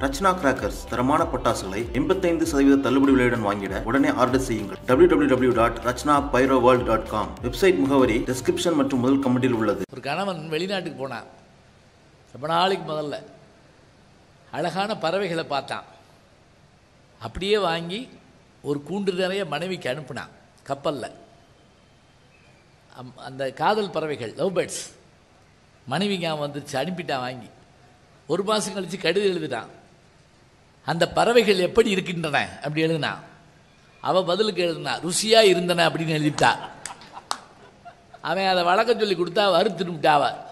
Rachana crackers தரமான பட்டாசுகளை எண்பத்தைந்து சதவீத தள்ளுபடி விலையுடன் வாங்கிட உடனே ஆர்டர் செய்யுங்கள். W dot Rachana dot com website முகவரி டிஸ்கிரிப்ஷன் மற்றும் முதல் கமெண்டில் உள்ளது. ஒரு கணவன் வெளிநாட்டுக்கு போனான். ரொம்ப நாளைக்கு முதல்ல. அழகான பறவைகளை பார்த்தான். அப்படியே வாங்கி ஒரு கூண்டு நிறைய மனைவிக்கு அனுப்புனான். கப்பலில். அம்- அந்த காதல் பறவைகள் லவ் பேர்ட்ஸ் மனைவிக்கு ஞாபகம் வந்துருச்சு அனுப்பிட்டான் வாங்கி. ஒரு மாதம் கழித்து கடிதம் எழுதிட்டான். அந்த பறவைகள் எப்படி இருக்கின்றன? அப்படி எழுதுனா. அவ பதிலுக்கு எழுதினா ருசியா இருந்தன அப்படின்னு எழுதிட்டா. அவன் அதை வழக்க சொல்லி கொடுத்தா வறுத்துட்டு அவ.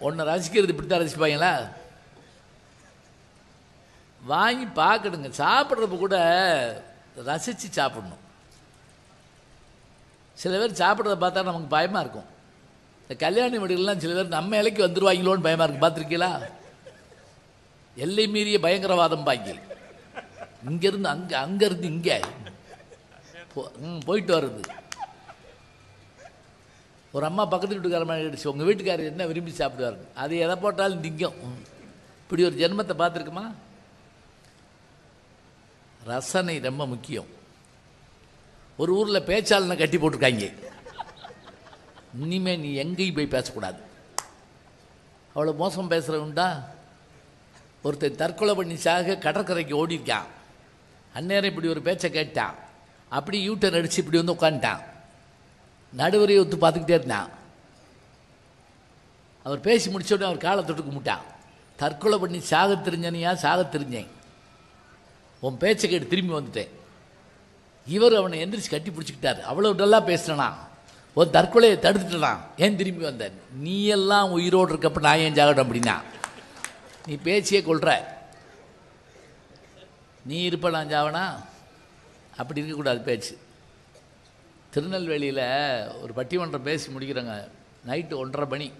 ஒன்று ரசிக்கிறது இப்படித்தான் ரசிப்பாங்களா? வாங்கி பார்க்கணுங்க. சாப்பிட்றப்ப கூட ரசித்து சாப்பிடணும். சில பேர் சாப்பிட்றத பார்த்தா நமக்கு பயமாக இருக்கும். இந்த கல்யாண வீடுகள்லாம் சில பேர் நம்ம இலைக்கு வந்துடுவாங்களோன்னு பயமாக இருக்கும் பார்த்துருக்கீங்களா? எல்லை மீறிய பயங்கரவாதம் பாங்கி இங்கேருந்து அங்கே அங்கேருந்து இங்கே. போ- ம், போயிட்டு வர்றது ஒரு அம்மா பக்கத்து வீட்டுக்கார மாதிரி உங்கள் வீட்டுக்காரர் என்ன விரும்பி சாப்பிடுவாரு? அது எதை போட்டாலும் திங்கும். இப்படி ஒரு ஜென்மத்தை பார்த்துருக்குமா? ரசனை ரொம்ப முக்கியம். ஒரு ஊரில் பேச்சாளனை கட்டி போட்டிருக்காங்க. இனிமேல் நீ எங்கேயும் போய் பேசக்கூடாது. அவ்வளோ மோசம் பேசுகிறவன்டா ஒருத்தர் தற்கொலை பண்ணி சாக கடற்கரைக்கு ஓடிருக்கான் அந்நேரம் இப்படி ஒரு பேச்சை கேட்டான். அப்படி யூட்டர் அடித்து இப்படி வந்து உட்காந்துட்டான் நடுவரையை ஒத்து பார்த்துக்கிட்டே இருந்தான். அவர் பேசி முடிச்ச உடனே அவர் காலை தொட்டு கும்பிட்டான். தற்கொலை பண்ணி சாக தெரிஞ்சனியா? சாக தெரிஞ்சேன். உன் பேச்சை கேட்டு திரும்பி வந்துட்டேன். இவர் அவனை எந்திரிச்சு கட்டி பிடிச்சிக்கிட்டார். அவ்வளோ நல்லா பேசினா உன் தற்கொலையை தடுத்துட்டான்? ஏன் திரும்பி வந்தேன் நீ எல்லாம் உயிரோடு இருக்கப்ப நான் ஏன் ஜாகட்டும் அப்படின்னா? நீ பேச்சியே கொள்கிற நீ இருப்பலாம் ஜாவனா? அப்படி இருக்கக்கூடாது பேச்சு. திருநெல்வேலியில் ஒரு பட்டிமன்றம் பேசி முடிக்கிறாங்க. நைட்டு ஒன்றரை மணி.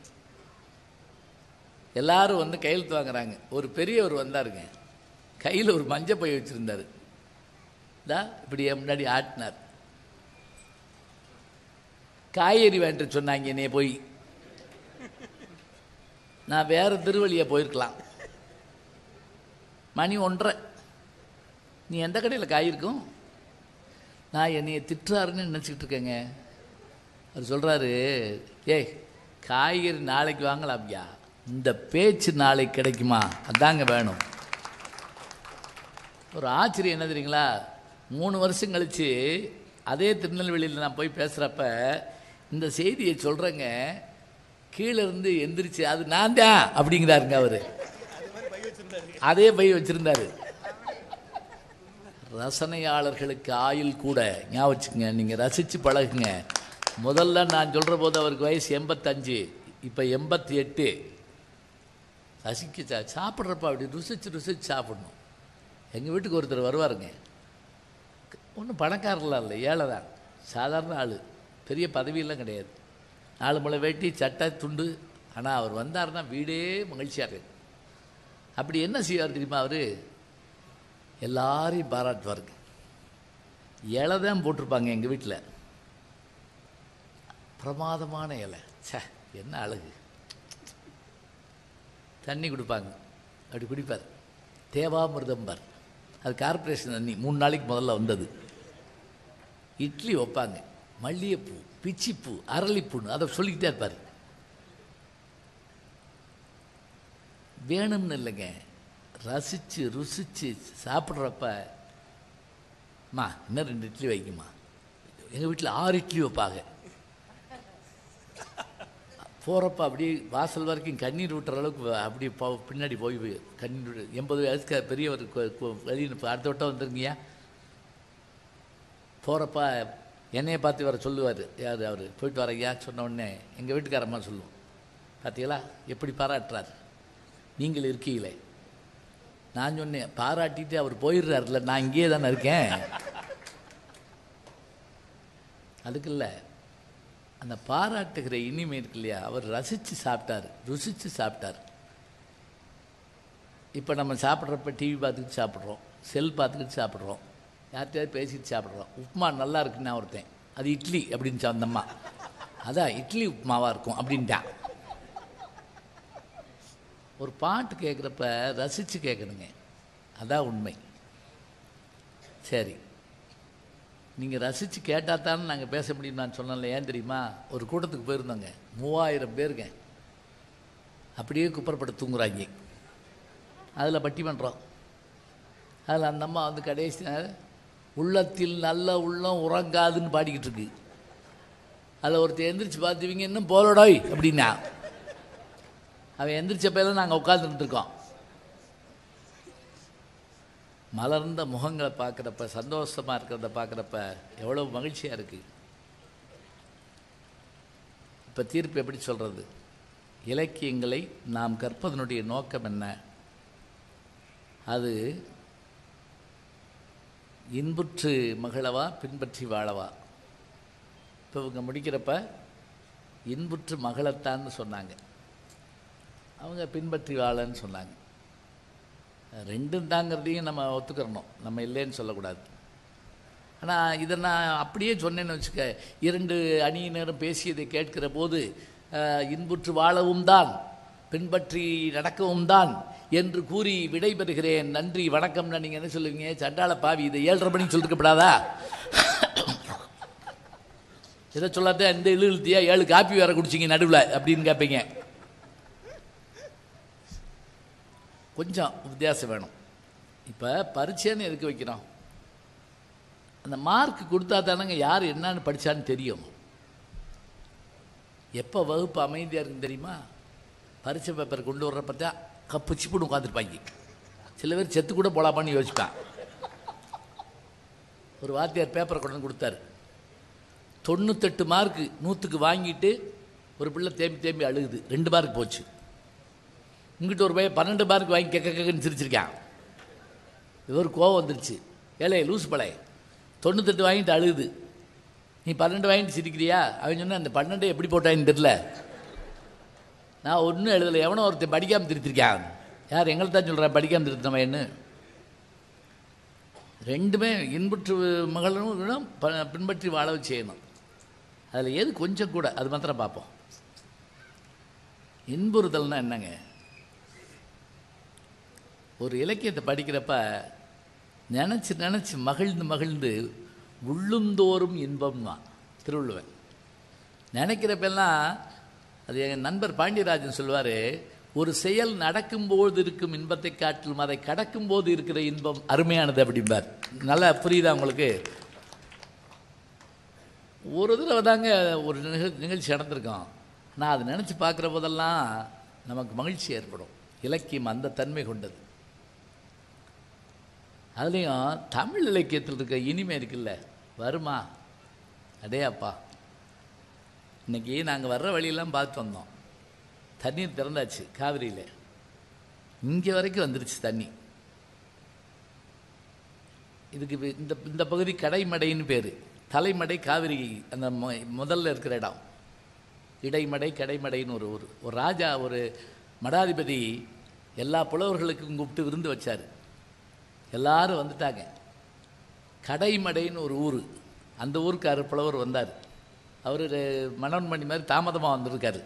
எல்லாரும் வந்து கையெழுத்து வாங்குறாங்க. ஒரு பெரியவர் வந்தாருங்க. கையில் ஒரு மஞ்சள் பை வச்சுருந்தாரு. இதா இப்படி என் முன்னாடி ஆட்டினார். காய்கறி வேண்ட சொன்னாங்க என்னைய போய். நான் வேறு திருவழியை போயிருக்கலாம். மணி ஒன்றரை. நீ எந்த கடையில் காய் இருக்கும்? நான் என்னைய திட்டுறாருன்னு நினச்சிக்கிட்டு இருக்கேங்க. அவர் சொல்கிறாரு ஏய் காய்கறி நாளைக்கு வாங்கலாம்யா. இந்த பேச்சு நாளைக்கு கிடைக்குமா? அதாங்க வேணும். ஒரு ஆச்சரியம் என்ன தெரியுங்களா? மூணு வருஷம் கழித்து அதே திருநெல்வேலியில் நான் போய் பேசுகிறப்ப இந்த செய்தியை சொல்கிறேங்க கீழே இருந்து எந்திரிச்சு அது நான் தான் அப்படிங்கிறாருங்க அவர். அதே பை வச்சிருந்தாரு. ரசனையாளர்களுக்கு ஆயுள் கூட. ஞாபகம் வச்சுக்கங்க நீங்கள் ரசித்து பழகுங்க. முதல்ல நான் சொல்கிற போது அவருக்கு வயசு எண்பத்தஞ்சு இப்போ எண்பத்தி எட்டு ரசிக்க சாப்பிட்றப்ப அப்படி ருசிச்சு ருசிச்சு சாப்பிடணும். எங்கள் வீட்டுக்கு ஒருத்தர் வருவாருங்க. ஒன்றும் பணக்காரலாம் இல்லை ஏழை தான் சாதாரண ஆள். பெரிய பதவியெல்லாம் கிடையாது. நாலு முளை வேட்டி சட்டை துண்டு. ஆனால் அவர் வந்தாருன்னா வீடே மகிழ்ச்சியாக இருக்கு. அப்படி என்ன செய்வார் தெரியுமா அவர்? எல்லாரையும் பாராட்டுவாருங்க. இலை தான் போட்டிருப்பாங்க எங்கள் வீட்டில் பிரமாதமான இலை. சே என்ன அழகு. தண்ணி கொடுப்பாங்க. அப்படி குடிப்பார். தேவாமிர்தம்பார் அது கார்ப்பரேஷன் தண்ணி. மூணு நாளைக்கு முதல்ல வந்தது. இட்லி வைப்பாங்க. மல்லிகைப்பூ பிச்சிப்பூ அரளிப்பூன்னு அதை சொல்லிக்கிட்டே இருப்பார். வேணும்னு இல்லைங்க. ரசித்து ருசித்து சாப்பிட்றப்ப அம்மா இன்னும் ரெண்டு இட்லி வைக்குமா எங்கள் வீட்டில் ஆறு இட்லி வைப்பாங்க. போகிறப்ப அப்படியே வாசல் வரைக்கும் கண்ணீர் விட்டுற அளவுக்கு அப்படியே போ பின்னாடி போய் கண்ணீர் எண்பது வயசுக்கு பெரியவர் கொ- வெளியே அடுத்த வட்டம் வந்துருங்கய்யா போகிறப்ப என்னையை பார்த்து வர சொல்லுவார். யார் அவர்? போயிட்டு வரையா சொன்ன உடனே எங்கள் வீட்டுக்காரம்மா சொல்லுவோம் பார்த்தீங்களா எப்படி பாராட்டுறாரு? நீங்கள் இருக்கீங்களே. நான் சொன்னேன் பாராட்டிட்டு அவர் போயிடுறாருல நான் இங்கேயே தானே இருக்கேன். அதுக்கு இல்லை அந்த பாராட்டுகிற இனிமை இருக்கு இல்லையா அவர் ரசித்து சாப்பிட்டார் ருசித்து சாப்பிட்டார். இப்போ நம்ம சாப்பிட்றப்ப டிவி பார்த்துக்கிட்டு சாப்பிட்றோம் செல் பார்த்துக்கிட்டு சாப்பிட்றோம் யார்கிட்டயாவது பேசிட்டு சாப்பிட்றோம். உப்புமா நல்லா இருக்குன்னு ஒருத்தன் அது இட்லி அப்படின்னு சொந்தம்மா அதான் இட்லி உப்புமாவாக இருக்கும் அப்படின்ட்டான். ஒரு பாட்டு கேட்குறப்ப ரசித்து கேட்கணுங்க அதான் உண்மை. சரி. நீங்கள் ரசித்து கேட்டால் தானே நாங்கள் பேச முடியும் நான் சொன்னல ஏன் தெரியுமா? ஒரு கூட்டத்துக்கு போயிருந்தோங்க. மூவாயிரம் பேருங்க. அப்படியே குப்பரப்பட்டு தூங்குறாங்க. அதில் பட்டி பண்ணுறோம் அதில் அந்த அம்மா வந்து கடைசி உள்ளத்தில் நல்ல உள்ளம் உறங்காதுன்னு பாடிக்கிட்டு இருக்கு. அதில் ஒருத்தர் எந்திரிச்சு பார்த்துவீங்க இன்னும் போலடாய் அப்படின்னா. அவன் எந்திரிச்சப்பெல்லாம் நாங்கள் உட்காந்துட்டு இருக்கோம் மலர்ந்த முகங்களை பார்க்குறப்ப சந்தோஷமாக இருக்கிறத பார்க்குறப்ப எவ்வளோ மகிழ்ச்சியாக இருக்குது இப்போ தீர்ப்பு எப்படி சொல்கிறது இலக்கியங்களை நாம் கற்பதனுடைய நோக்கம் என்ன? அது இன்புற்று மகளவா பின்பற்றி வாழவா? இப்போ இவங்க முடிக்கிறப்ப இன்புற்று மகளத்தான்னு சொன்னாங்க. அவங்க பின்பற்றி வாழன்னு சொன்னாங்க. ரெண்டும் தாங்கிறதையும் நம்ம ஒத்துக்கிறணும். நம்ம இல்லைன்னு சொல்லக்கூடாது. ஆனால் இதை நான் அப்படியே சொன்னேன்னு வச்சுக்க இரண்டு அணியினரும் பேசியதை கேட்கிற போது இன்புற்று வாழவும் தான் பின்பற்றி நடக்கவும் தான் என்று கூறி விடைபெறுகிறேன். நன்றி வணக்கம்னா நீங்கள் என்ன சொல்லுவீங்க? சண்டாள பாவி இதை ஏழரை மணிக்கு சொல்லிருக்கப்படாதா? இதை சொல்லாத இந்த இழு இழுத்தியா ஏழு காப்பி வேற குடிச்சிங்க நடுவில் அப்படின்னு கேட்பீங்க கொஞ்சம் வித்தியாசம் வேணும். இப்போ பரீட்சைன்னு எதுக்கு வைக்கிறோம்? அந்த மார்க் கொடுத்தா தானேங்க யார் என்னன்னு படித்தான்னு தெரியும். எப்போ வகுப்பு அமைதியாக இருக்குன்னு தெரியுமா? பரீட்சை பேப்பர் கொண்டு வர்றப்ப தான் கப்பு சிப்புன்னு உட்காந்துருப்பாங்க சில பேர் செத்து கூட போலாமான்னு யோசிப்பான் ஒரு வாத்தியார் பேப்பரை கொண்டு வந்து கொடுத்தாரு. தொண்ணூத்தெட்டு மார்க்கு நூற்றுக்கு வாங்கிட்டு ஒரு பிள்ளை தேம்பி தேம்பி அழுகுது. ரெண்டு மார்க் போச்சு. இங்கிட்ட ஒரு பையன் பன்னெண்டு மார்க் வாங்கி கெக்க கேக்குன்னு சிரிச்சிருக்கான். ஒரு கோவம் வந்துருச்சு. ஏழை லூஸ் பழைய தொண்ணூத்தெட்டு வாங்கிட்டு அழுகுது. நீ பன்னெண்டு வாங்கிட்டு சிரிக்கிறியா? அவன் சொன்னா அந்த பன்னெண்டு எப்படி போட்டான்னு தெரில நான் ஒன்றும் எழுதலை. எவனோ ஒருத்தன் படிக்காமல் திருத்திருக்கான். யார் எங்களை தான் சொல்கிறேன் படிக்காமல் திருத்தினவன் என்ன ரெண்டுமே இன்புற்று மகளும் ப- பின்பற்றி வாழ செய்யணும். அதில் எது கொஞ்சம் கூட அது மாத்திரம் பார்ப்போம். இன்புறுதல்னா என்னங்க? ஒரு இலக்கியத்தை படிக்கிறப்ப நினச்சி நினச்சி மகிழ்ந்து மகிழ்ந்து உள்ளுந்தோறும் இன்பம்மா திருவள்ளுவன். நினைக்கிறப்பெல்லாம் அது எங்கள் நண்பர் பாண்டியராஜன் சொல்வார் ஒரு செயல் நடக்கும்போது இருக்கும் இன்பத்தை காட்டிலும் அதை கடக்கும்போது இருக்கிற இன்பம் அருமையானது அப்படிம்பார். நல்லா புரியுதா உங்களுக்கு? ஒரு தடவை தாங்க ஒரு நிகழ் நிகழ்ச்சி நடந்திருக்கோம். நான் அதை நினச்சி பார்க்குற போதெல்லாம் நமக்கு மகிழ்ச்சி ஏற்படும். இலக்கியம் அந்த தன்மை கொண்டது. அதுலேயும் தமிழ் இலக்கியத்தில் இருக்க இனிமை இருக்குல்ல? வருமா? அடே அப்பா இன்னைக்கு நாங்கள் வர்ற வழியெல்லாம் பார்த்து வந்தோம். தண்ணீர் திறந்தாச்சு காவிரியில். இங்கே வரைக்கும் வந்துருச்சு தண்ணி. இதுக்கு இந்த இந்த பகுதி கடைமடைன்னு பேர். தலைமடை காவிரி அந்த மொ- முதல்ல இருக்கிற இடம். இடைமடை கடைமடைன்னு ஒரு ஊர். ஒரு ராஜா ஒரு மடாதிபதி எல்லா புலவர்களுக்கும் கூப்பிட்டு விருந்து வச்சார். எல்லாரும் வந்துட்டாங்க. கடைமடைன்னு ஒரு ஊர். அந்த ஊருக்கு புலவர் வந்தார். அவர் மனோன்மணி மாதிரி தாமதமாக வந்திருக்காரு.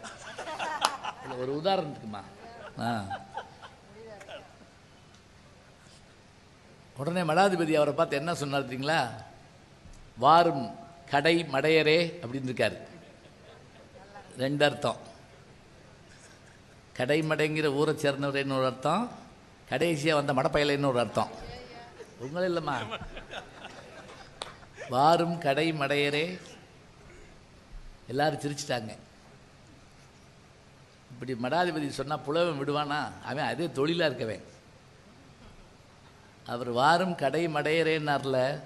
ஒரு உதாரணத்துக்குமா ஆ. உடனே மடாதிபதி அவரை பார்த்து என்ன சொன்னார் தெரியுங்களா? வாரும் கடை மடையரே அப்படின்னு இருக்காரு. ரெண்டு அர்த்தம். கடைமடைங்கிற ஊரை சேர்ந்தவரேன்னு ஒரு அர்த்தம். கடைசியாக வந்த மடப்பயலைன்னு ஒரு அர்த்தம். உங்களும் இல்லைம்மா. வாரும் கடை மடையரே. எல்லாரும் சிரிச்சிட்டாங்க. இப்படி மடாதிபதி சொன்னால் புலவன் விடுவானா? அவன் அதே தொழிலாக இருக்கவன். அவர் வாரும் கடை மடையரேன்னார்ல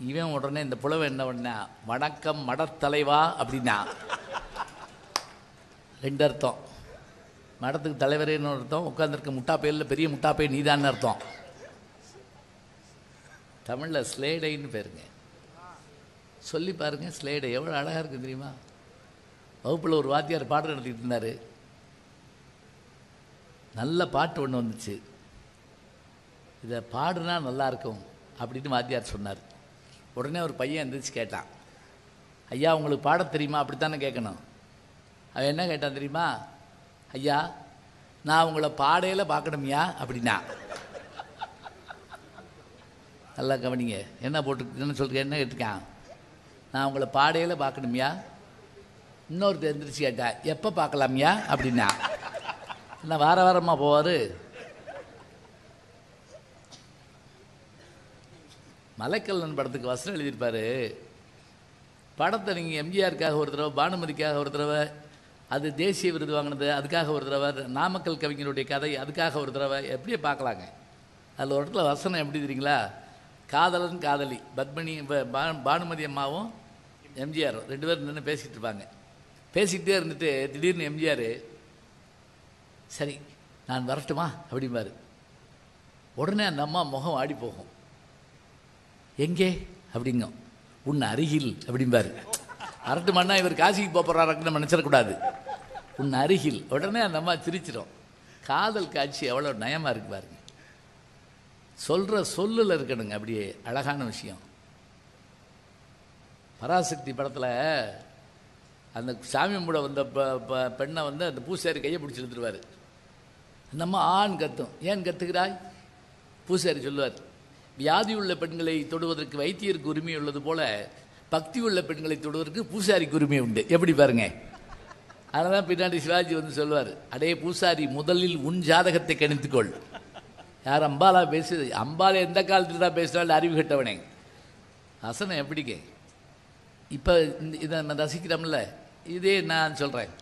இவன் உடனே இந்த புலவன் என்ன பண்ணா? வணக்கம் மடத்தலைவா அப்படின்னா. ரெண்டு அர்த்தம். மடத்துக்கு தலைவரேன்னு அர்த்தம் உட்காந்துருக்க முட்டாப்பையில் பெரிய முட்டாப்பை நீதான்னு அர்த்தம். தமிழில் ஸ்லேடைன்னு பேருங்க. சொல்லி பாருங்க ஸ்லேடை எவ்வளோ அழகாக இருக்கு தெரியுமா? வகுப்பில் ஒரு வாத்தியார் பாடம் நடத்திக்கிட்டு இருந்தார். நல்ல பாட்டு ஒன்று வந்துச்சு. இதை பாடுனா நல்லாயிருக்கும் அப்படின்னு வாத்தியார் சொன்னார். உடனே ஒரு பையன் எந்திரிச்சு கேட்டான். ஐயா உங்களுக்கு பாட தெரியுமா? அப்படித்தானே கேட்கணும். அவன் என்ன கேட்டான் தெரியுமா? ஐயா நான் உங்களை பாடையில் பார்க்கணுமியா அப்படின்னா. நல்லா கவனிங்க. என்ன போட்டு என்ன சொல்கிறேன் என்ன கேட்டிருக்கான்? நான் உங்களை பாடையில் பார்க்கணுமியா. இன்னொருத்தர் தெரிஞ்சிருச்சு கேட்டா எப்போ பார்க்கலாமியா அப்படின்னா. என்ன வார வாரமாக போவார்? மலைக்கல்லன் படத்துக்கு வசனம் எழுதியிருப்பாரு. படத்தை நீங்கள் எம்ஜிஆருக்காக ஒரு தடவை பானுமதிக்காக ஒரு தடவை அது தேசிய விருது வாங்கினது அதுக்காக ஒரு தடவை நாமக்கல் கவிஞருடைய கதை அதுக்காக ஒரு தடவை எப்படியே பார்க்கலாங்க. அதில் ஒரு இடத்துல வசனம் எப்படி தெரியுங்களா? காதலன் காதலி பத்மினி ப- பானுமதி அம்மாவும் எம்ஜிஆர் ரெண்டு பேரும் நின்று பேசிகிட்டு இருப்பாங்க. பேசிக்கிட்டே இருந்துட்டு திடீர்னு எம்ஜிஆர் சரி நான் வரட்டுமா? அப்படிம்பாரு. உடனே அந்த அம்மா முகம் ஆடி போகும். எங்கே? அப்படிங்கும். உன் அருகில் அப்படிம்பாரு. அரட்டு மண்ணா இவர் காசிக்கு போக போகிறாருன்னு நினச்சிடக்கூடாது உன் அருகில். உடனே அந்த அம்மா சிரிச்சிடும் காதல் காட்சி எவ்வளோ நயமாக இருக்கு பாருங்க. சொல்கிற சொல்லில் இருக்கணுங்க அப்படியே அழகான விஷயம். பராசக்தி படத்தில் அந்த சாமி கும்பிட வந்த ப- ப- பெண்ணை வந்து அந்த பூசாரி கையை பிடிச்சி எடுத்துருவார் அந்த அம்மா ஆண் கத்தும். ஏன் கத்துக்கிறாய் பூசாரி சொல்லுவார் வியாதி உள்ள பெண்களை தொடுவதற்கு வைத்தியருக்கு உரிமை உள்ளது போல பக்தி உள்ள பெண்களை தொடுவதற்கு பூசாரிக்கு உரிமை உண்டு. எப்படி பாருங்க? அதனால பின்னாடி சிவாஜி வந்து சொல்லுவார் அடே பூசாரி முதலில் உன் ஜாதகத்தை கணித்துக்கொள். யார் அம்பாலா பேசுது? அம்பாலை எந்த காலத்தில் தான் பேசினாலும் அறிவு கட்டவனே. ஹசனை எப்படிங்க? இப்போ இந்த இதை நம்ம ரசிக்கிறோம்ல இதே நான் சொல்கிறேன்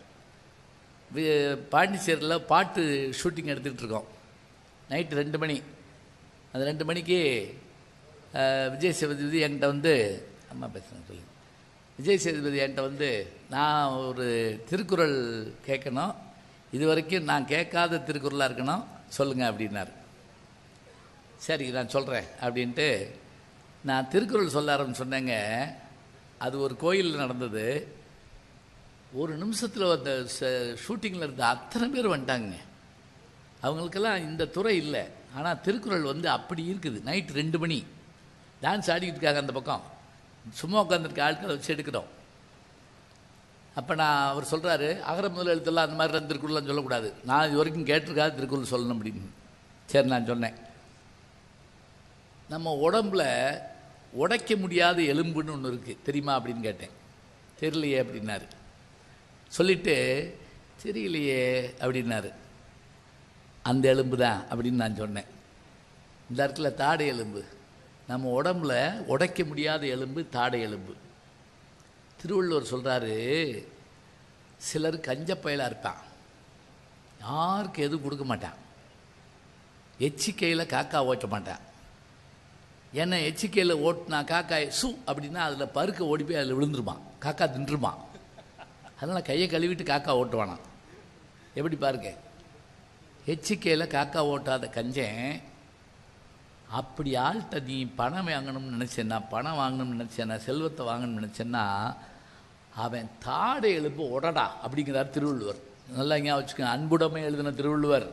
பாண்டிச்சேரியில் பாட்டு ஷூட்டிங் எடுத்துகிட்ருக்கோம் இருக்கோம். நைட்டு ரெண்டு மணி. அந்த ரெண்டு மணிக்கு விஜய் சேதுபதி என்கிட்ட வந்து அம்மா பேசுகிறேன் சொல்லுங்கள் விஜய் சேதுபதி என்கிட்ட வந்து நான் ஒரு திருக்குறள் கேட்கணும். இது வரைக்கும் நான் கேட்காத திருக்குறளாக இருக்கணும். சொல்லுங்கள் அப்படின்னாரு. சரி நான் சொல்கிறேன் அப்படின்ட்டு நான் திருக்குறள் சொல்ல ஆரம்பிச்சு சொன்னேங்க. அது ஒரு கோயிலில் நடந்தது. ஒரு நிமிஷத்தில் அந்த ஷூட்டிங்கில் இருந்த அத்தனை பேர் வந்துட்டாங்க. அவங்களுக்கெல்லாம் இந்த துறை இல்லை. ஆனால் திருக்குறள் வந்து அப்படி இருக்குது. நைட் ரெண்டு மணி. டான்ஸ் ஆடிக்கிட்டு இருக்காங்க அந்த பக்கம். சும்மா உட்காந்துருக்க ஆட்களை வச்சு எடுக்கிறோம் அப்போ நான் அவர் சொல்கிறாரு அகர முதல் எழுத்தெல்லாம் அந்த மாதிரி திருக்குறள்லாம் சொல்லக்கூடாது. நான் இது வரைக்கும் கேட்டிருக்காது திருக்குறள் சொல்லணும் அப்படின்னு. சரி நான் சொன்னேன். நம்ம உடம்புல உடைக்க முடியாத எலும்புன்னு ஒன்று இருக்குது தெரியுமா அப்படின்னு கேட்டேன். தெரியலையே அப்படின்னாரு. சொல்லிட்டு தெரியலையே அப்படின்னாரு. அந்த எலும்பு தான் அப்படின்னு நான் சொன்னேன். இந்த இடத்துல தாடை எலும்பு. நம்ம உடம்புல உடைக்க முடியாத எலும்பு தாடை எலும்பு. திருவள்ளுவர் சொல்கிறாரு சிலர் கஞ்சப்பயலாக இருப்பான். யாருக்கு எதுவும் கொடுக்க மாட்டான். எச்சிக்கையில் காக்கா ஓட்ட மாட்டான். ஏன்னா எச்சிக்கையில் ஓட்டினா காக்கா சு அப்படின்னா அதில் பருக்க ஓடி போய் அதில் விழுந்துருமான் காக்கா தின்றுமான் அதனால் கையை கழுவிட்டு காக்கா ஓட்டுவானான் எப்படி பாருங்க? எச்சிக்கையில் காக்கா ஓட்டாத கஞ்சன் அப்படி ஆள்கிட்ட நீ பணம் வாங்கணும்னு நினச்சேன்னா பணம் வாங்கணும்னு நினச்சேன்னா செல்வத்தை வாங்கணும்னு நினச்சேன்னா அவன் தாடை எழுப்பு உடடா அப்படிங்கிறார் திருவள்ளுவர். நல்லா ஞாபகம் வச்சுக்கோங்க. அன்புடைமை எழுதின திருவள்ளுவர்.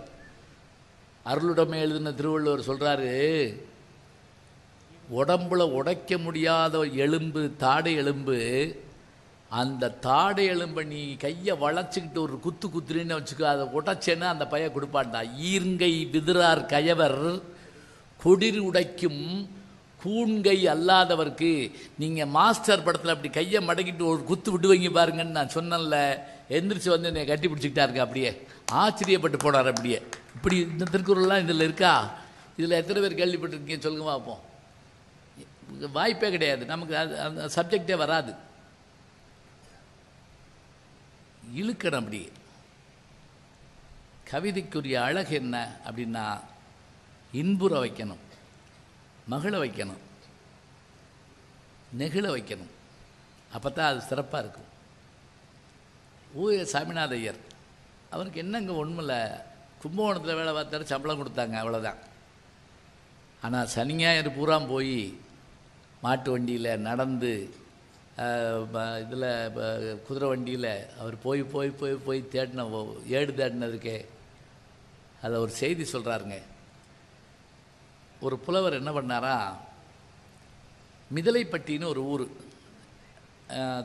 அருளுடைமை எழுதின திருவள்ளுவர் சொல்கிறாரு உடம்புல உடைக்க முடியாத எலும்பு தாடை எலும்பு அந்த தாடை எலும்பை நீ கையை வளைச்சிக்கிட்டு ஒரு குத்து குத்துறேன்னு வச்சுக்கோ அதை உடைச்சேன்னா அந்த பைய கொடுப்பான்டா. ஈர்ங்கை விதிரார் கயவர் கொடிர் உடைக்கும் கூண்கை அல்லாதவர்க்கு நீங்கள் மாஸ்டர் படத்தில் அப்படி கையை மடக்கிட்டு ஒரு குத்து விடுவீங்க பாருங்கன்னு நான் சொன்னேன்ல. எந்திரிச்சு வந்து என்னை கட்டி பிடிச்சிக்கிட்டாருங்க அப்படியே. ஆச்சரியப்பட்டு போனார் அப்படியே. இப்படி இந்த திருக்குறள்லாம் இதில் இருக்கா? இதில் எத்தனை பேர் கேள்விப்பட்டிருக்கீங்க சொல்லுங்க பார்ப்போம் வாய்ப்பே கிடையாது. நமக்கு அது அந்த சப்ஜெக்டே வராது. இழுக்கணும் அப்படியே. கவிதைக்குரிய அழகு என்ன அப்படின்னா இன்புற வைக்கணும். மகிழ வைக்கணும். நெகிழ வைக்கணும். அப்போ தான் அது சிறப்பாக இருக்கும். ஊய சாமிநாத ஐயர் அவருக்கு என்னங்க ஒன்றுமில்ல கும்பகோணத்தில் வேலை பார்த்தாரு சம்பளம் கொடுத்தாங்க அவ்வளோதான் ஆனால் சனி ஞாயிறு பூரா போய் மாட்டு வண்டியில் நடந்து இதில் குதிரை வண்டியில் அவர் போய் போய் போய் போய் தேடின ஏடு தேடினதுக்கே அதில் ஒரு செய்தி சொல்கிறாருங்க ஒரு புலவர் என்ன பண்ணாரா மிதலைப்பட்டின்னு ஒரு ஊர்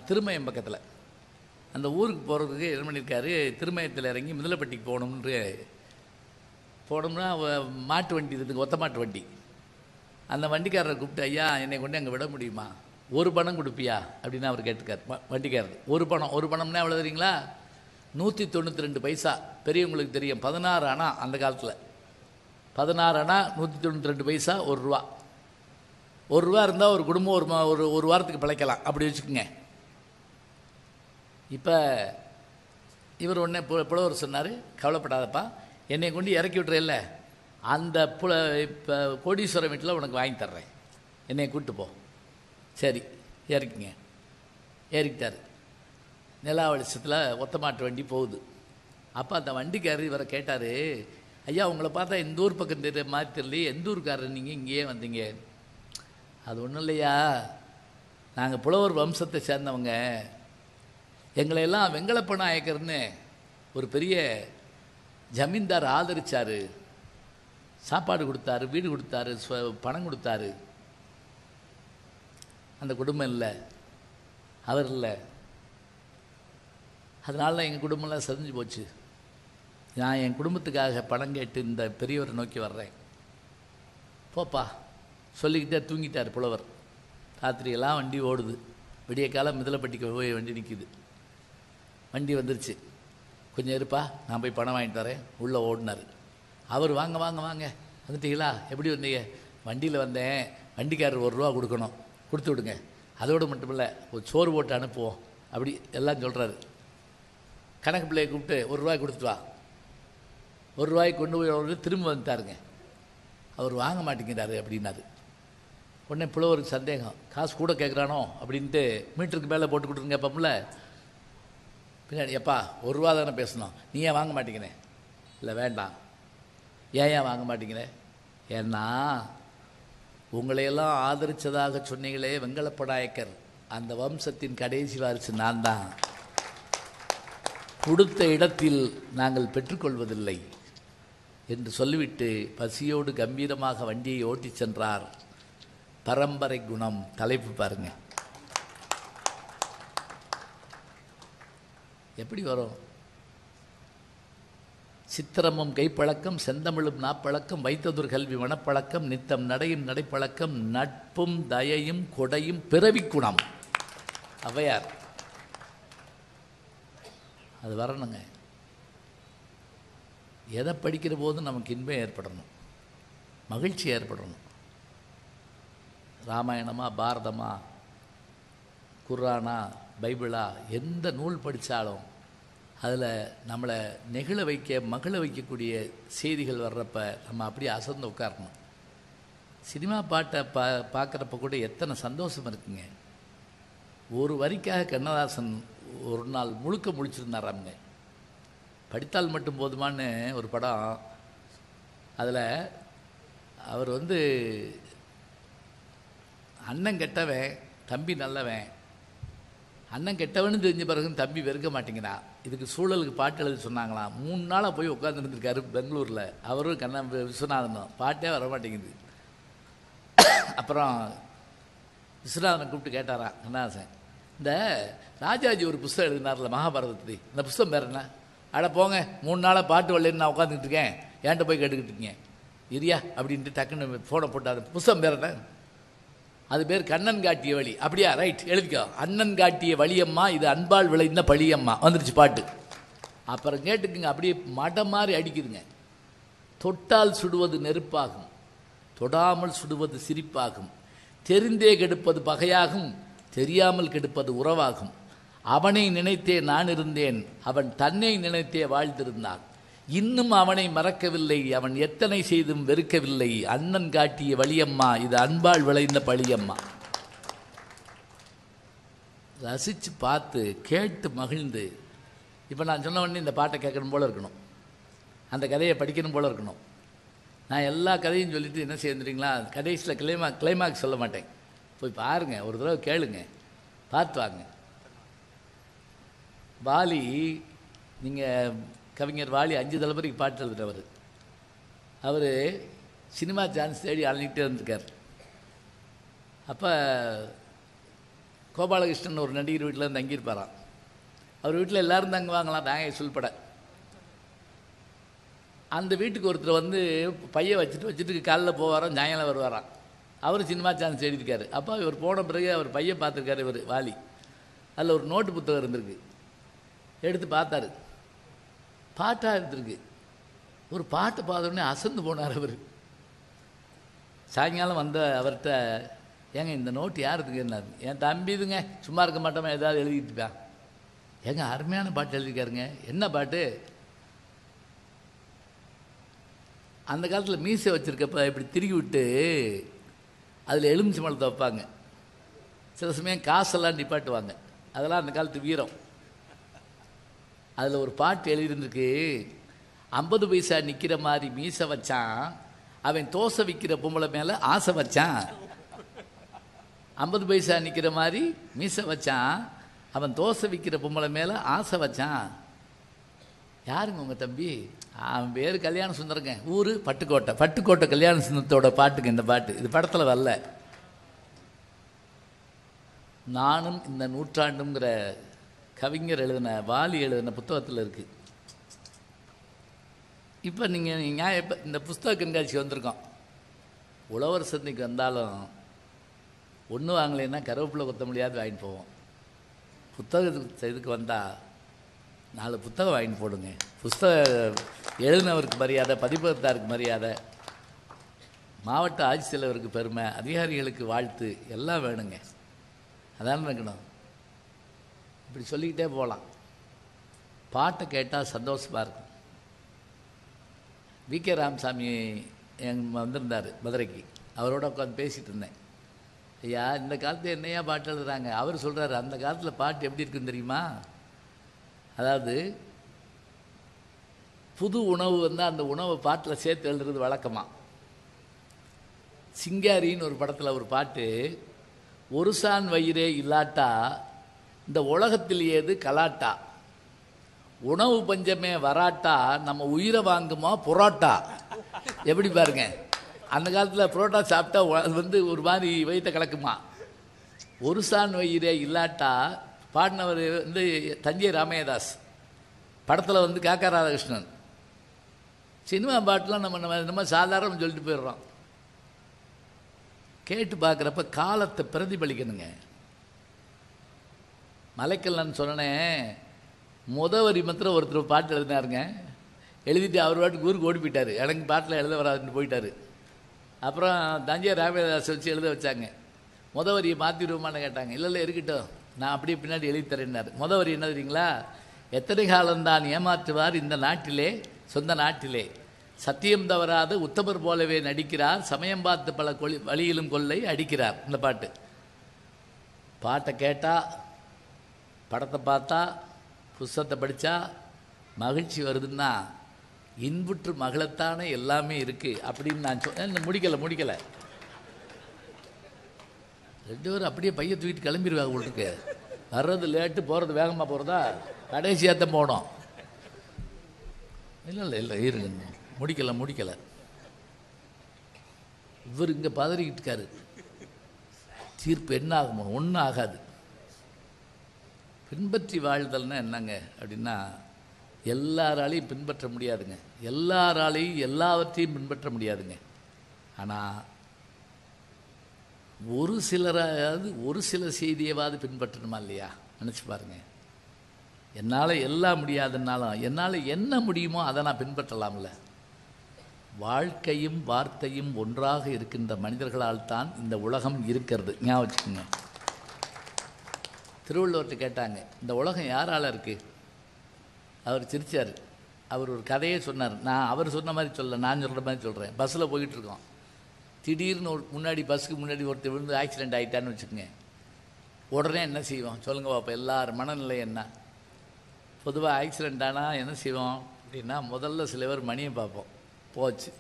திருமயம் பக்கத்தில். அந்த ஊருக்கு போகிறதுக்கு என்ன பண்ணியிருக்காரு திருமயத்தில் இறங்கி மிதலைப்பட்டிக்கு போகணும்னு போனோம்னா மாட்டு வண்டி இருக்குது ஒத்த மாட்டு வண்டி. அந்த வண்டிக்காரரை கூப்பிட்டு ஐயா என்னை கொண்டு அங்கே விட முடியுமா? ஒரு பணம் கொடுப்பியா? அப்படின்னு அவர் கேட்டுக்கார் வண்டிக்காரர். ஒரு பணம் ஒரு பணம்னா எவ்வளோ தெரியுங்களா நூற்றி தொண்ணூற்றி ரெண்டு பைசா. பெரியவங்களுக்கு தெரியும் பதினாறு ஆனால் அந்த காலத்தில். பதினாறு நூற்றி தொண்ணூற்றி ரெண்டு பைசா ஒரு ரூபா. ஒரு ரூபா இருந்தால் ஒரு குடும்பம் ஒரு மா- ஒரு ஒரு வாரத்துக்கு பிழைக்கலாம். அப்படி வச்சுக்கோங்க. இப்போ இவர் உடனே பு புலவர் சொன்னார் கவலைப்படாதப்பா. என்னை கொண்டு இறக்கி விட்றேல்ல அந்த புல இப்போ கோடீஸ்வரம் வீட்டில் உனக்கு வாங்கி தர்றேன். என்னை கூப்பிட்டு போ. சரி இறக்குங்க. ஏறிக்கிட்டார். நிலா வெளிச்சத்தில் ஒத்த மாட்டு வண்டி போகுது. அப்போ அந்த வண்டிக்காரர் இவரை கேட்டார் ஐயா உங்களை பார்த்தா எந்த ஊர் பக்கம் தெரிய மாதிரி தெரியலையே. எந்த ஊருக்காரர் நீங்கள் இங்கேயே வந்தீங்க. அது ஒன்றும் இல்லையா? நாங்கள் புலவர் வம்சத்தை சேர்ந்தவங்க. எங்களையெல்லாம் வெங்கலப்ப நாயக்கர்னு ஒரு பெரிய ஜமீன்தார் ஆதரித்தார் சாப்பாடு கொடுத்தாரு வீடு கொடுத்தாரு ஸ்வ- பணம் கொடுத்தாரு. அந்த குடும்பம் இல்லை. அவர் இல்லை. அதனால எங்கள் குடும்பம்லாம் செதஞ்சு போச்சு. நான் என் குடும்பத்துக்காக பணம் கேட்டு இந்த பெரியவரை நோக்கி வர்றேன். போப்பா சொல்லிக்கிட்டே தூங்கிட்டார் புலவர். ராத்திரியெல்லாம் வண்டி ஓடுது. விடிய காலம் மிதலைப்பட்டிக்கு போய் வண்டி நிற்கிது வண்டி வந்துருச்சு. கொஞ்சம் இருப்பா நான் போய் பணம் வாங்கிட்டு வரேன். உள்ளே ஓடினார். அவர் வாங்க வாங்க வாங்க. வந்துட்டீங்களா? எப்படி வந்தீங்க? வண்டியில் வந்தேன். வண்டிக்காரர் ஒரு ரூபா கொடுக்கணும். கொடுத்து விடுங்க. அதோடு மட்டும் இல்லை ஒரு சோறு போட்டு அனுப்புவோம். அப்படி எல்லாம் சொல்கிறாரு கணக்கு பிள்ளையை கூப்பிட்டு ஒரு ரூபாய் கொடுத்துட்டு வா. ஒரு ரூபாய்க்கு கொண்டு போய் அவரு திரும்ப வந்துட்டாருங்க. அவர் வாங்க மாட்டேங்கிறாரு அப்படின்னாரு. உடனே புலவருக்கு சந்தேகம். காசு கூட கேட்குறானோ அப்படின்ட்டு மீட்டருக்கு மேலே போட்டு கொடுத்துருங்க பம்ல பின்னாடி எப்பா ஒரு ரூபா தானே பேசணும். நீ ஏன் வாங்க மாட்டேங்கிறேன் இல்லை வேண்டாம். ஏன் ஏன் வாங்க மாட்டேங்கிறேன் ஏன்னா உங்களையெல்லாம் ஆதரித்ததாக சொன்னீங்களே வெங்கலப்படாயக்கர் அந்த வம்சத்தின் கடைசி வாரிசு நான் தான் கொடுத்த இடத்தில் நாங்கள் பெற்றுக்கொள்வதில்லை. என்று சொல்லிவிட்டு பசியோடு கம்பீரமாக வண்டியை ஓட்டிச் சென்றார். பரம்பரை குணம். தலைப்பு பாருங்க. எப்படி வரும்? சித்திரமும் கைப்பழக்கம் செந்தமிழும் நாப்பழக்கம் வைத்ததொரு கல்வி மனப்பழக்கம் நித்தம் நடையும் நடைப்பழக்கம் நட்பும் தயையும் கொடையும் பிறவி குணம். அவையார் அது வரணுங்க. எதை படிக்கிற போதும் நமக்கு இன்பம் ஏற்படணும். மகிழ்ச்சி ஏற்படணும். ராமாயணமா பாரதமா குர்ரானா பைபிளா எந்த நூல் படித்தாலும் அதில் நம்மளை நெகிழ வைக்க மகிழ வைக்கக்கூடிய செய்திகள் வர்றப்ப நம்ம அப்படியே அசந்து உட்காரணும். சினிமா பாட்டை பா பார்க்குறப்ப கூட எத்தனை சந்தோஷம் இருக்குங்க. ஒரு வரிக்காக கண்ணதாசன் ஒரு நாள் முழுக்க முழிச்சிருந்தாராமுங்க. படித்தால் மட்டும் போதுமான்னு ஒரு படம். அதில் அவர் வந்து அண்ணன் கெட்டவன் தம்பி நல்லவன். அண்ணன் கெட்டவன்னு தெரிஞ்ச பிறகு தம்பி வெறுக்க மாட்டேங்கிறான் இதுக்கு சூழலுக்கு பாட்டு எழுதி சொன்னாங்களாம் மூணு நாளாக போய் உட்காந்துருந்துருக்காரு பெங்களூரில். அவரும் கண்ண விஸ்வநாதனும். பாட்டே வர மாட்டேங்குது. அப்புறம் விஸ்வநாதனை கூப்பிட்டு கேட்டாராம் கண்ணாசன் இந்த ராஜாஜி ஒரு புஸ்தகம் எழுதினார்ல மகாபாரதத்தை இந்த புஸ்தகம் பேர் என்ன? அட போங்க மூணு நாளாக பாட்டு வரலன்னு நான் உட்காந்துக்கிட்டு இருக்கேன். ஏன்ட்ட போய் கேட்டுக்கிட்டு இருக்கீங்க? இரியா அப்படின்ட்டு டக்குன்னு ஃபோனை போட்டார். புஸ்தகம் பேர் என்ன? அது பேர் கண்ணன் காட்டிய வழி. அப்படியா? ரைட் எழுதிக்கோ. அண்ணன் காட்டிய வழியம்மா இது அன்பால் விளைந்த பழியம்மா. வந்துருச்சு பாட்டு. அப்புறம் கேட்டுக்குங்க அப்படியே மடம் மாதிரி அடிக்குதுங்க. தொட்டால் சுடுவது நெருப்பாகும். தொடாமல் சுடுவது சிரிப்பாகும். தெரிந்தே கெடுப்பது பகையாகும். தெரியாமல் கெடுப்பது உறவாகும். அவனை நினைத்தே நான் இருந்தேன். அவன் தன்னை நினைத்தே வாழ்ந்திருந்தான். இன்னும் அவனை மறக்கவில்லை. அவன் எத்தனை செய்தும் வெறுக்கவில்லை. அண்ணன் காட்டிய வழியம்மா இது அன்பால் விளைந்த பழியம்மா. ரசித்து பார்த்து கேட்டு மகிழ்ந்து இப்போ நான் சொன்ன உடனே இந்த பாட்டை கேட்கணும் போல இருக்கணும். அந்த கதையை படிக்கணும் போல இருக்கணும். நான் எல்லா கதையும் சொல்லிட்டு என்ன செய்யறீங்களா? கடைசியில் கிளைமா கிளைமாக்ஸ் சொல்ல மாட்டேன். போய் பாருங்கள் ஒரு தடவை கேளுங்க. பார்த்து வாங்க. வாலி நீங்கள் கவிஞர் வாலி அஞ்சு தலைமுறைக்கு பாட்டு எழுதுகிறவர் அவர். சினிமா சான்ஸ் தேடி அலைஞ்சிட்டே இருந்திருக்கார். அப்போ கோபாலகிருஷ்ணன் ஒரு நடிகர் வீட்டில் இருந்து தங்கியிருப்பாராம். அவர் வீட்டில் எல்லாரும் தங்குவாங்களாம் நாங்கள் சொல்பட அந்த வீட்டுக்கு ஒருத்தர் வந்து பைய வச்சுட்டு வச்சுட்டு காலைல போவாராம் சாயங்காலம் வருவாராம். அவர் சினிமா சான்ஸ் எழுதியிருக்காரு அப்போ இவர் போன பிறகு அவர் பையன் பார்த்துருக்காரு இவர் வாலி. அதில் ஒரு நோட்டு புத்தகம் இருந்திருக்கு. எடுத்து பார்த்தாரு. பாட்டாக இருந்திருக்கு. ஒரு பாட்டு பார்த்தோடனே அசந்து போனார் அவர். சாயங்காலம் வந்த அவர்கிட்ட ஏங்க இந்த நோட்டு யாருதுங்க என்ன என் தம்பி இதுங்க. சும்மா இருக்க மாட்டோமா ஏதாவது எழுதிட்டுப்பா. ஏங்க அருமையான பாட்டு எழுதியிருக்காருங்க. என்ன பாட்டு? அந்த காலத்தில் மீசை வச்சுருக்கப்ப இப்படி திருகி விட்டு அதில் எலுமிச்சை மலத்தை வைப்பாங்க. சில சமயம் காசெல்லாம் நிப்பாட்டுவாங்க. அதெல்லாம் அந்த காலத்து வீரம். அதில் ஒரு பாட்டு எழுதியிருந்துருக்கு. ஐம்பது பைசா நிற்கிற மாதிரி மீசை வச்சான் அவன் தோசை விற்கிற பொம்பளை மேலே ஆசை வச்சான். ஐம்பது பைசா நிற்கிற மாதிரி மீசை வச்சான் அவன் தோசை விற்கிற பொம்பளை மேலே ஆசை வச்சான். யாருங்க உங்கள் தம்பி? அவன் பேர் கல்யாண சுந்தரங்க ஊர் பட்டுக்கோட்டை. பட்டுக்கோட்டை கல்யாண சுந்தரத்தோட பாட்டுக்கு இந்த பாட்டு. இது படத்தில் வரல. நானும் இந்த நூற்றாண்டுங்கிற கவிஞர் எழுதின வாலி எழுதின புத்தகத்தில் இருக்குது இப்போ நீங்கள் நீங்கள் இப்போ இந்த புஸ்தக கண்காட்சி வந்திருக்கோம். உழவர் சந்தைக்கு வந்தாலும் ஒன்று வாங்கலைன்னா கருவேப்பிலை கொத்த முடியாது வாங்கிட்டு போவோம். புத்தகத்துக்கு இதுக்கு வந்தால் நாலு புத்தகம் வாங்கிட்டு போடுங்க. புஸ்தக எழுதினவருக்கு மரியாதை பதிப்பகத்தாருக்கு மரியாதை மாவட்ட ஆட்சித்தலைவருக்கு பெருமை அதிகாரிகளுக்கு வாழ்த்து எல்லாம் வேணுங்க. அதான் இருக்கணும்? இப்படி சொல்லிக்கிட்டே போகலாம். பாட்டை கேட்டால் சந்தோஷமாக இருக்கும். வி. கே. ராமசாமி எங் வந்திருந்தார் மதுரைக்கு. அவரோட உட்காந்து பேசிகிட்டு இருந்தேன். ஐயா இந்த காலத்தில் என்னையா பாட்டு எழுதுறாங்க? அவர் சொல்கிறாரு அந்த காலத்தில் பாட்டு எப்படி இருக்குன்னு தெரியுமா? அதாவது புது உணவு வந்து அந்த உணவை பாட்டில் சேர்த்து எழுதுறது வழக்கமாக சிங்காரின்னு ஒரு படத்தில் ஒரு பாட்டு ஒரு சான் வயிறே இல்லாட்டா இந்த உலகத்திலேயேது கலாட்டா. உணவு பஞ்சமே வராட்டா நம்ம உயிரை வாங்குமா? புரோட்டா எப்படி பாருங்க? அந்த காலத்தில் புரோட்டா சாப்பிட்டா அது வந்து ஒரு மாதிரி வயிற்ற கலக்குமா? ஒரு சான் வயிறே இல்லாட்டா பாடினவர் வந்து தஞ்சை ராமயதாஸ் படத்தில் வந்து காக்கா ராதாகிருஷ்ணன். சினிமா பாட்டெலாம் நம்ம நம்ம நம்ம சாதாரணம் சொல்லிட்டு போயிடுறோம். கேட்டு பார்க்குறப்ப காலத்தை பிரதிபலிக்கணுங்க. மலைக்கல்லன்னு சொன்னேன் முத வரி மாத்திரம் ஒருத்தர் பாட்டு எழுதினாருங்க. எழுதிட்டு அவர் பாட்டுக்கு ஊருக்கு ஓடி போயிட்டார். எனக்கு பாட்டில் எழுத வராதுன்னு போயிட்டாரு. அப்புறம் தஞ்சை ராமதாஸ் வச்சு எழுத வச்சாங்க. முத வரியை மாற்றிடுவோமான்னு கேட்டாங்க. இல்லை இல்லை இருக்கட்டும். நான் அப்படியே பின்னாடி எழுதி தரேன்னாரு. முத வரி என்ன தெரியுங்களா? எத்தனை காலம்தான் ஏமாற்றுவார் இந்த நாட்டிலே சொந்த நாட்டிலே. சத்தியம் தவறாது உத்தமர் போலவே நடிக்கிறார். சமயம் பார்த்து பல கொலி வழியிலும் கொள்ளை அடிக்கிறார். இந்த பாட்டு. பாட்டை கேட்டால் படத்தை பார்த்தா புஸ்தகத்தை படித்தா மகிழ்ச்சி வருதுன்னா இன்புற்று மகளத்தானே எல்லாமே இருக்குது அப்படின்னு நான் சொன்னேன் முடிக்கலை முடிக்கலை. ரெண்டு பேரும் அப்படியே பைய தூக்கிட்டு கிளம்பிடுவாங்க உங்களுக்கு வர்றது லேட்டு போகிறது வேகமாக போகிறதா கடைசியாக தான் போனோம். இல்லை இல்லை இல்லை இருங்க முடிக்கலை முடிக்கலை. இவர் இங்கே பதறிக்கிட்டு இருக்காரு. தீர்ப்பு என்ன ஆகுமோ ஒன்றும் ஆகாது. பின்பற்றி வாழ்தல்னா என்னங்க அப்படின்னா எல்லாராலையும் பின்பற்ற முடியாதுங்க. எல்லாராலையும் எல்லாவற்றையும் பின்பற்ற முடியாதுங்க. ஆனால் ஒரு சிலராவது ஒரு சில செய்தியவாவது பின்பற்றணுமா இல்லையா? நினச்சி பாருங்க. என்னால் எல்லாம் முடியாதுன்னாலும் என்னால் என்ன முடியுமோ அதை நான் பின்பற்றலாம்ல. வாழ்க்கையும் வார்த்தையும் ஒன்றாக இருக்கின்ற மனிதர்களால் தான் இந்த உலகம் இருக்கிறது. ஞாபகம் வச்சுக்கோங்க. திருவள்ளுவர்கிட்ட கேட்டாங்க இந்த உலகம் யாரால் இருக்குது அவர் சிரித்தார் அவர் ஒரு கதையே சொன்னார். நான் அவர் சொன்ன மாதிரி சொல்ல நான் சொல்கிற மாதிரி சொல்கிறேன் பஸ்ஸில் போயிட்டுருக்கோம் திடீர்னு ஒரு முன்னாடி பஸ்ஸுக்கு முன்னாடி ஒருத்தர் விழுந்து ஆக்சிடெண்ட் ஆகிட்டான்னு வச்சுக்கோங்க. உடனே என்ன செய்வோம்? சொல்லுங்கள் பாப்பா எல்லார் மனநிலை என்ன? பொதுவாக ஆக்சிடெண்ட் ஆனால் என்ன செய்வோம்? அப்படின்னா முதல்ல சில பேர் மணியை பார்ப்போம். போச்சு.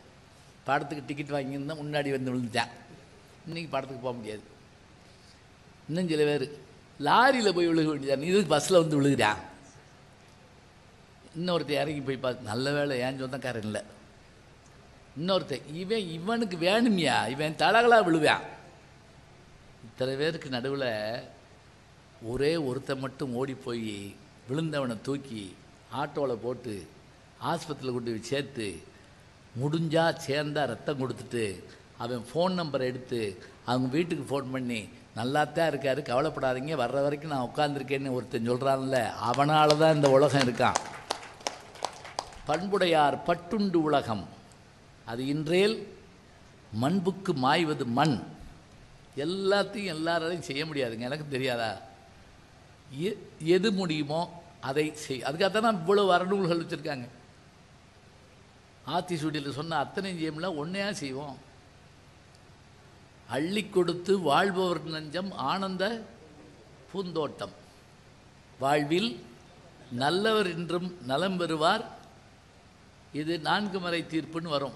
படத்துக்கு டிக்கெட் வாங்கியிருந்தால் முன்னாடி வந்து விழுந்துட்டேன். இன்றைக்கி படத்துக்கு போக முடியாது. இன்னும் சில பேர் லாரியில் போய் விழுக வேண்டியதான் இது பஸ்ஸில் வந்து விழுகிறான் இன்னொருத்த இறங்கி போய் பார்த்து நல்ல வேலை ஏன் சொந்தக்காரன் இல்லை. இன்னொருத்தன் இவன் இவனுக்கு வேணுமியா? இவன் தலகலாக விழுவான் இத்தனை பேருக்கு நடுவில் ஒரே ஒருத்தன் மட்டும் ஓடி போய் விழுந்தவனை தூக்கி ஆட்டோவில் போட்டு ஆஸ்பத்திரியில் கொண்டு போய் சேர்த்து முடிஞ்சால் சேர்ந்தா ரத்தம் கொடுத்துட்டு அவன் ஃபோன் நம்பரை எடுத்து அவங்க வீட்டுக்கு ஃபோன் பண்ணி நல்லாத்தான் இருக்காரு கவலைப்படாதீங்க. வர்ற வரைக்கும் நான் உட்காந்துருக்கேன்னு ஒருத்தன் சொல்கிறான்ல அவனால் தான் இந்த உலகம் இருக்கான். பண்புடையார் பட்டுண்டு உலகம். அது இன்றேல் மண்புக்கு மாய்வது மண். எல்லாத்தையும் எல்லாராலையும் செய்ய முடியாதுங்க. எனக்கு தெரியாதா? எ- எது முடியுமோ அதை செய். அதுக்காக தான் இவ்வளோ வரநூல்கள் வச்சுருக்காங்க. ஆத்தி சூடியில் சொன்ன அத்தனை செய்யம்ல ஒன்றையாக செய்வோம். அள்ளி கொடுத்து வாழ்பவர் நெஞ்சம் ஆனந்த பூந்தோட்டம். வாழ்வில் நல்லவர் என்றும் நலம் பெறுவார். இது நான்கு மறை தீர்ப்புன்னு வரும்.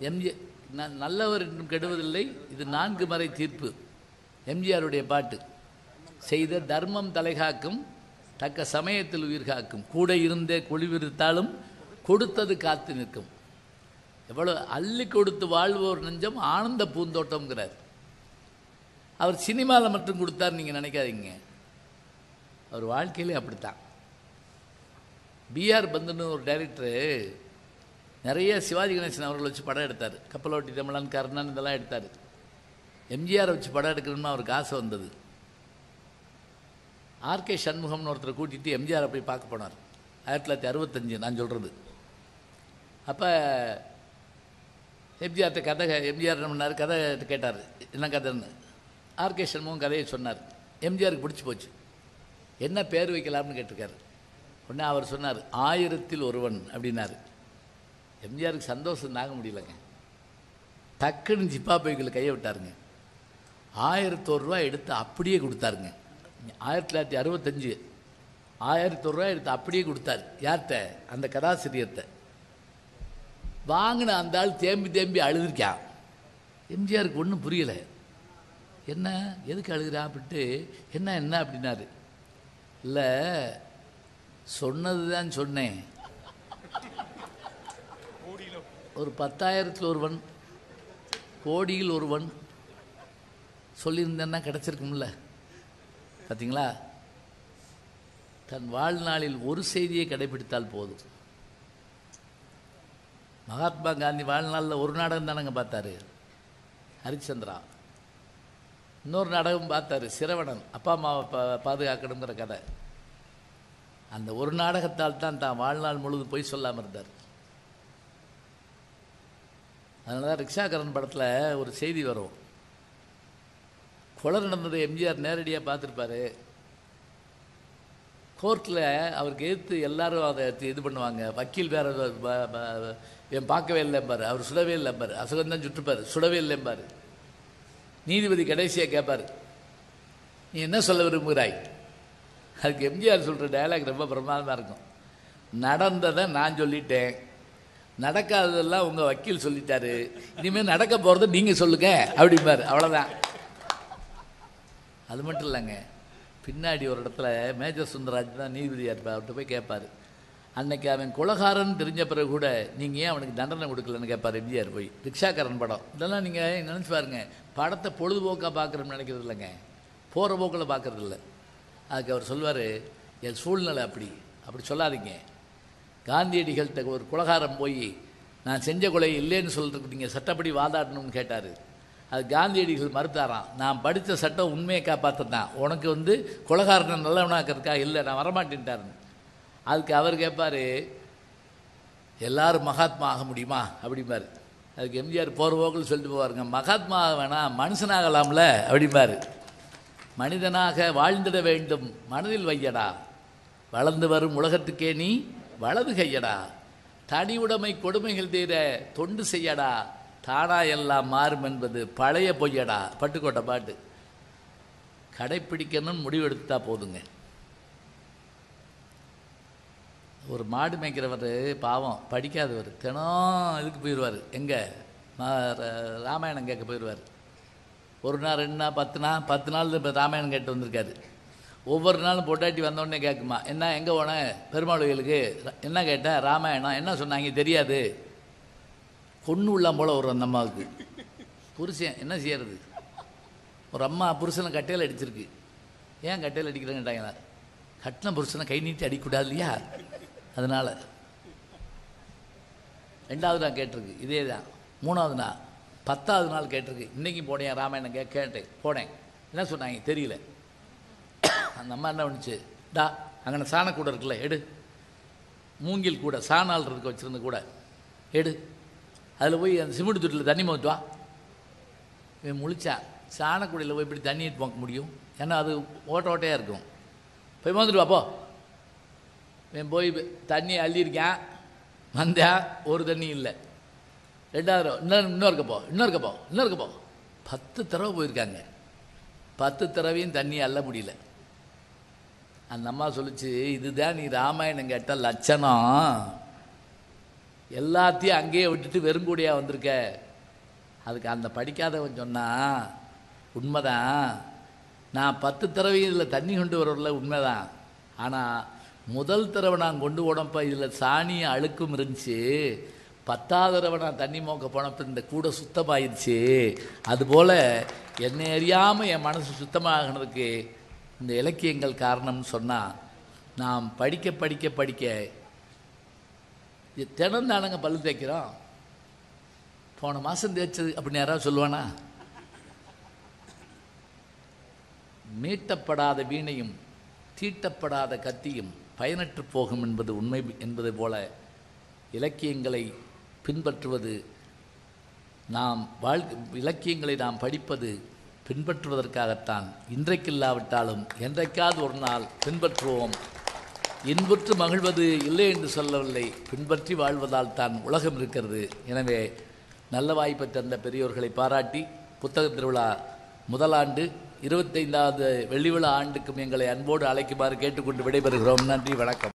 எம்ஜி ந- நல்லவர் என்றும் கெடுவதில்லை. இது நான்கு மறை தீர்ப்பு எம்ஜிஆருடைய பாட்டு. செய்த தர்மம் தலைகாக்கும் தக்க சமயத்தில் உயிர் காக்கும். கூட இருந்தே குழிவிருத்தாலும் கொடுத்தது காத்து நிற்கும். எவ்வளோ அள்ளி கொடுத்து வாழ்வோர் நெஞ்சம் ஆனந்த பூந்தோட்டம்ங்கிறார். அவர் சினிமாவில் மட்டும் கொடுத்தார் நீங்கள் நினைக்காதீங்க. அவர் வாழ்க்கையிலே அப்படித்தான். பிஆர் பந்துன்னு ஒரு டைரக்டரு நிறைய சிவாஜி கணேசன் அவர்கள் வச்சு படம் எடுத்தார். கப்பலோட்டி தமிழன் கர்ணன் இதெல்லாம் எடுத்தார். எம்ஜிஆர் வச்சு படம் எடுக்கணும்னு அவருக்கு ஆசை வந்தது. ஆர்கே சண்முகம்னு ஒருத்தரை கூட்டிட்டு எம்ஜிஆரை போய் பார்க்க போனார். ஆயிரத்தி தொள்ளாயிரத்தி அறுபத்தஞ்சு நான் சொல்கிறது அப்போ எம்ஜிஆர்ட்ட கதை எம்ஜிஆர் என்ன பண்ணார்? கதை கேட்டார். என்ன கதைன்னு? ஆர்கே சண்முகம் கதையை சொன்னார். எம்ஜிஆருக்கு பிடிச்சி போச்சு. என்ன பேர் வைக்கலாம்னு கேட்டிருக்காரு. உடனே அவர் சொன்னார் ஆயிரத்தில் ஒருவன் அப்படின்னாரு. எம்ஜிஆருக்கு சந்தோஷம் தாங்க முடியலங்க. டக்குன்னு ஜிப்பா பைக்கில் கையை விட்டாருங்க. ஆயிரத்தோரு ரூபா எடுத்து அப்படியே கொடுத்தாருங்க. ஆயிரத்தி தொள்ளாயிரத்தி அறுபத்தஞ்சு. ஆயிரத்தோரு ரூபா எடுத்து அப்படியே கொடுத்தாரு. யார்கிட்ட? அந்த கதாசிரியர்கிட்ட. வாங்கின அந்த ஆள் தேம்பி தேம்பி அழுதுருக்கான். எம்ஜிஆருக்கு ஒன்றும் புரியலை. என்ன எதுக்கு அழுகிறா அப்படின்ட்டு என்ன என்ன அப்படின்னாரு. இல்லை சொன்னது தான் சொன்னேன். ஒரு பத்தாயிரத்தில் ஒருவன் கோடியில் ஒருவன் சொல்லியிருந்தேன்னா கிடச்சிருக்கும்ல. பார்த்தீங்களா தன் வாழ்நாளில் ஒரு செய்தியை கடைபிடித்தால் போதும். மகாத்மா காந்தி வாழ்நாளில் ஒரு நாடகம் தானங்க பார்த்தாரு? ஹரிச்சந்திரா. இன்னொரு நாடகம் பார்த்தாரு சிரவணன் அப்பா அம்மாவை பா பாதுகாக்கணுங்கிற கதை. அந்த ஒரு நாடகத்தால் தான் தான் வாழ்நாள் முழுது போய் சொல்லாமல் இருந்தார். அதனால தான் ரிக்ஷாகரன் படத்தில் ஒரு செய்தி வரும். கொலை நடந்ததை எம்ஜிஆர் நேரடியாக பார்த்துருப்பாரு. கோர்ட்டில் அவருக்கு எதிர்த்து எல்லாரும் அதை இது பண்ணுவாங்க. வக்கீல் வேற என் பார்க்கவே இல்லைம்பார் அவர் சுடவே இல்லைம்பார் அசுகந்தான் தான் சுடவே இல்லைம்பார் நீதிபதி கடைசியாக கேட்பார் நீ என்ன சொல்ல விரும்புகிறாய்? அதுக்கு எம்ஜிஆர் சொல்கிற டயலாக் ரொம்ப பிரமாதமாக இருக்கும். நடந்ததை நான் சொல்லிட்டேன். நடக்காததெல்லாம் உங்கள் வக்கீல் சொல்லிட்டாரு. இனிமேல் நடக்க போகிறத நீங்கள் சொல்லுங்க. அப்படிம்பார். அவ்வளோதான் அது மட்டும் இல்லைங்க. பின்னாடி ஒரு இடத்துல மேஜர் சுந்தராஜ் தான் நீதிபதியாக இருப்பார் அவர்கிட்ட போய் கேட்பார். அன்னைக்கு அவன் குலகாரன் தெரிஞ்ச பிறகு கூட நீங்கள் ஏன் அவனுக்கு தண்டனை கொடுக்கலன்னு கேட்பார் எம்ஜிஆர் போய். ரிக்ஷாக்காரன் படம். இதெல்லாம் நீங்கள் நினச்சி பாருங்க. படத்தை பொழுதுபோக்காக பார்க்குறோம்னு நினைக்கிறது இல்லைங்க. போகிற போக்கில் பார்க்குறது இல்லை. அதுக்கு அவர் சொல்வார் என் சூழ்நிலை அப்படி. அப்படி சொல்லாதீங்க. காந்தியடிகள்கிட்ட ஒரு குலகாரம் போய் நான் செஞ்ச கொலை இல்லைன்னு சொல்கிறதுக்கு நீங்கள் சட்டப்படி வாதாடணும்னு கேட்டார். அது காந்தியடிகள் மறுத்தாராம். நான் படித்த சட்டம் உண்மையை காப்பாற்றதான் உனக்கு வந்து குலகாரனை நல்லவனாக்கிறதுக்கா? இல்லை நான் வரமாட்டேன்ட்டாருன்னு. அதுக்கு அவர் கேட்பார் எல்லாரும் மகாத்மா ஆக முடியுமா? அப்படிம்பார். அதுக்கு எம்ஜிஆர் போகிற போக்கில் சொல்லிட்டு போவாருங்க. மகாத்மா வேணாம். மனுஷனாகலாம்ல? அப்படிம்பார். மனிதனாக வாழ்ந்திட வேண்டும். மனதில் வையடா. வளர்ந்து வரும் உலகத்துக்கே நீ வலது கையடா. தனி உடைமை கொடுமைகள் தீர தொண்டு செய்யடா. தானா எல்லாம் மாறும் என்பது பழைய பொய்யடா பட்டுக்கோட்டை பாட்டு. கடைப்பிடிக்கணும்னு முடிவெடுத்தா போதுங்க. ஒரு மாடு மேய்க்கிறவர் பாவம் படிக்காதவர் தினம் இதுக்கு போயிடுவார் எங்கே? ராமாயணம் கேட்க போயிடுவார் ஒரு நாள் ரெண்டு நாள் பத்து நாள் பத்து நாள் இப்போ ராமாயணம் கேட்டு வந்திருக்காரு. ஒவ்வொரு நாளும் பொட்டாட்டி வந்தோடனே கேட்குமா என்ன எங்கே போன? பெருமாள் கோயிலுக்கு? என்ன கேட்டேன் ராமாயணம்? என்ன சொன்னாங்க? தெரியாது. கொன்று உள்ளாம் போல வரும் அந்த அம்மாவுக்கு புருஷன் என்ன செய்யறது? ஒரு அம்மா புருஷனை கட்டையில் அடிச்சிருக்கு. ஏன் கட்டையில் அடிக்கிறேன்ட்டாங்களா கட்டின புருஷனை கை நீட்டி அடிக்கூடாது இல்லையா? அதனால். ரெண்டாவது நான் கேட்டிருக்கு. இதே தான். மூணாவது நாள். பத்தாவது நாள் கேட்டிருக்கு. இன்றைக்கி போனேன் ராமாயணம் கே கேட்டேன். போனேன். என்ன சொன்னாங்க? தெரியல. அந்த அம்மா என்ன பண்ணுச்சு? டா அங்கே சாணக்கூடை இருக்குல்ல எடு. மூங்கில் கூட சாணால் இருக்க வச்சுருந்த கூட எடு. அதில் போய் அந்த சிமெண்ட் தொட்டியில் தண்ணி மோத்துவா இவன் முழிச்சான் சாணக்குடியில் போய் இப்படி தண்ணி போக முடியும்? ஏன்னா அது ஓட்ட ஓட்டையாக இருக்கும். போய் மோந்துட்டு வா போ. இவன் போய் தண்ணி அள்ளியிருக்கேன். வந்தேன் ஒரு தண்ணி இல்லை. ரெண்டாவது இன்னும் இன்னொரு இருக்கப்போ இன்னொரு இருக்கப்போ இன்னொரு இருக்கப்போ பத்து தடவை போயிருக்காங்க. பத்து தடவையும் தண்ணி அள்ள முடியல. அந்த அம்மா சொல்லுச்சு இதுதான் நீ ராமாயணம் கேட்ட லட்சணம். எல்லாத்தையும் அங்கேயே விட்டுட்டு வெறுங்கூடியாக வந்திருக்க. அதுக்கு அந்த படிக்காதவன் சொன்னா உண்மைதான். நான் பத்து தடவை இதில் தண்ணி கொண்டு வரல உண்மைதான். ஆனால் முதல் தடவை நான் கொண்டு போனப்போ இதில் சாணியும் அழுக்கும் இருந்துச்சு. பத்தாவது தடவை நான் தண்ணி மோக்க போனப்போ இந்த கூடை சுத்தமாயிருச்சு அதுபோல் என்னை அறியாமல் என் மனசு சுத்தமாகினதுக்கு இந்த இலக்கியங்கள் காரணம்னு சொன்னால் நாம் படிக்க படிக்க படிக்க தினம் தானங்க பல் தேய்க்கிறோம். போன மாதம் தேய்ச்சது அப்படின்னு யாராவது சொல்லுவானா? மீட்டப்படாத வீணையும் தீட்டப்படாத கத்தியும் பயனற்று போகும் என்பது உண்மை என்பது போல இலக்கியங்களை பின்பற்றுவது நாம் வாழ்க்கை இலக்கியங்களை நாம் படிப்பது பின்பற்றுவதற்காகத்தான். இன்றைக்கு இல்லாவிட்டாலும் என்றைக்காவது ஒரு நாள் பின்பற்றுவோம். இன்புற்று மகிழ்வது இல்லை என்று சொல்லவில்லை. பின்பற்றி வாழ்வதால் தான் உலகம் இருக்கிறது. எனவே நல்ல வாய்ப்பை தந்த பெரியோர்களை பாராட்டி புத்தக திருவிழா முதலாண்டு இருபத்தைந்தாவது வெள்ளி விழா ஆண்டுக்கும் எங்களை அன்போடு அழைக்குமாறு கேட்டுக்கொண்டு விடைபெறுகிறோம். நன்றி வணக்கம்.